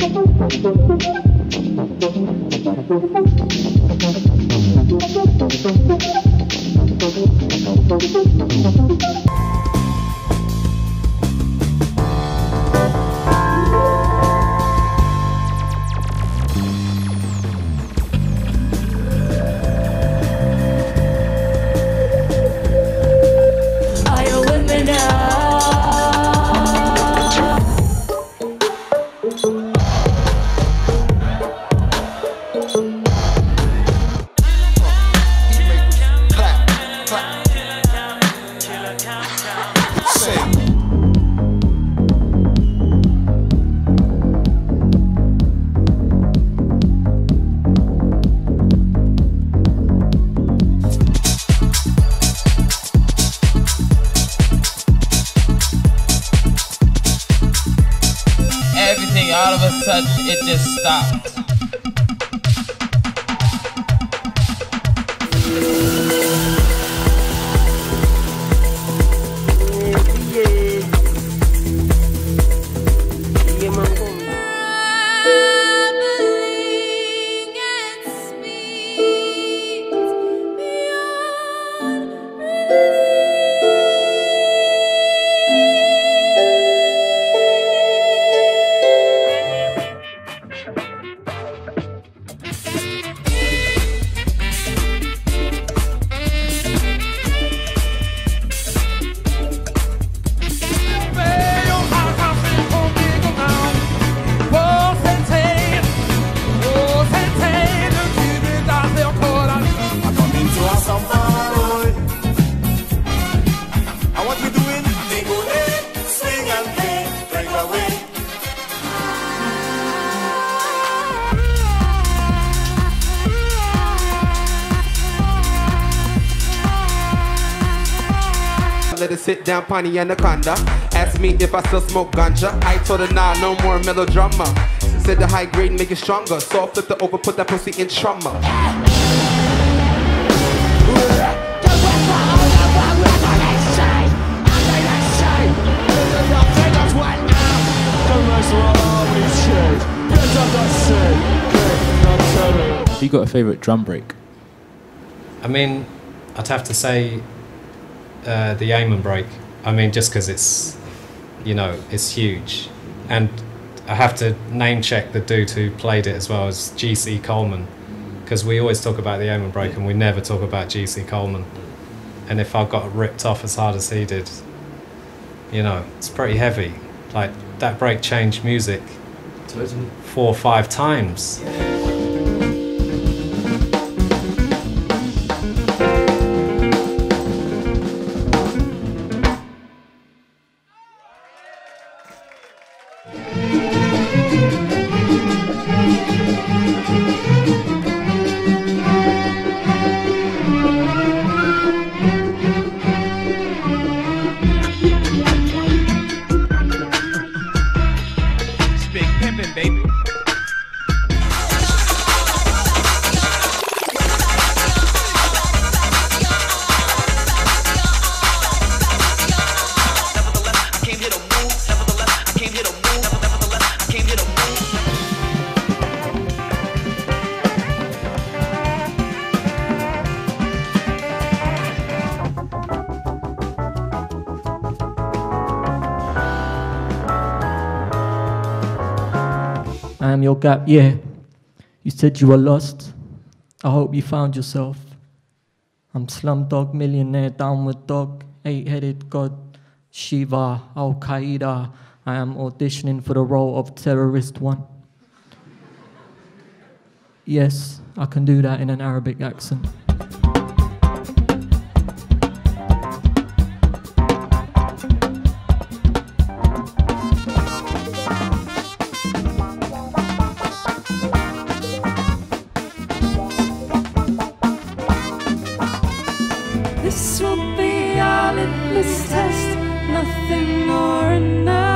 Thank you. All of a sudden it just stopped. Let her sit down, Piney Anaconda. Asked me if I still smoke ganja. I told her nah, no more melodrama. Said the high grade make it stronger. So I flipped it over, put that pussy in trauma. Have you got a favourite drum break? I mean, I'd have to say uh, the Amen break. I mean, just because it's, you know, it's huge. And I have to name check the dude who played it as well as GC Coleman. Because we always talk about the Amen break and we never talk about GC Coleman. And if I got ripped off as hard as he did, you know, it's pretty heavy. Like, that break changed music four or five times. Big baby. I am your gap, yeah. You said you were lost. I hope you found yourself. I'm Slumdog Millionaire, Downward Dog, Eight Headed God, Shiva, Al Qaeda. I am auditioning for the role of Terrorist One. Yes, I can do that in an Arabic accent. This will be our litmus test, nothing more and nothing.